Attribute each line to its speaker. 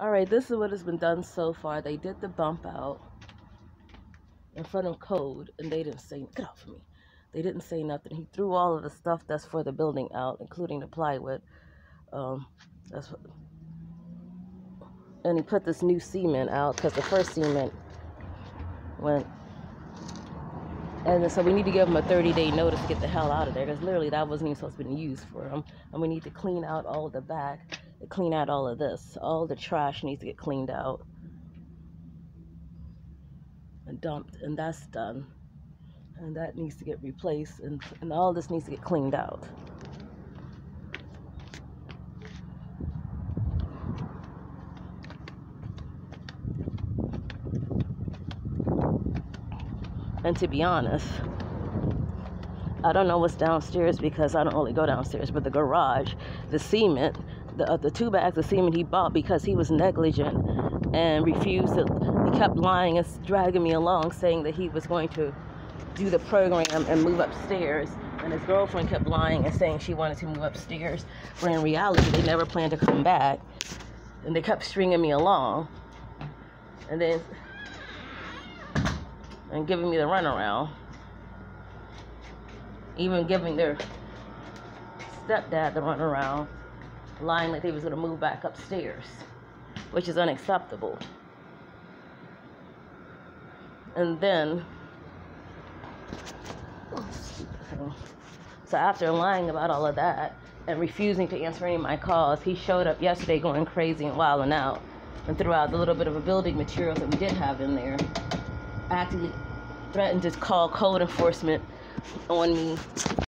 Speaker 1: All right, this is what has been done so far. They did the bump out in front of code, and they didn't say get off of me. They didn't say nothing. He threw all of the stuff that's for the building out, including the plywood. Um, that's what, and he put this new cement out because the first cement went. And so we need to give him a 30 day notice to get the hell out of there because literally that wasn't even supposed to be used for him. And we need to clean out all the back, clean out all of this. All the trash needs to get cleaned out and dumped, and that's done. And that needs to get replaced, and, and all this needs to get cleaned out. And to be honest, I don't know what's downstairs because I don't really go downstairs, but the garage, the cement, the, uh, the two bags of semen he bought because he was negligent and refused to, he kept lying and dragging me along saying that he was going to do the program and move upstairs. And his girlfriend kept lying and saying she wanted to move upstairs, when in reality, they never planned to come back. And they kept stringing me along. And then and giving me the runaround. Even giving their stepdad the runaround, lying that they was gonna move back upstairs, which is unacceptable. And then, so after lying about all of that and refusing to answer any of my calls, he showed up yesterday going crazy and wilding out and threw out the little bit of a building materials that we did have in there actively threatened to call code enforcement on me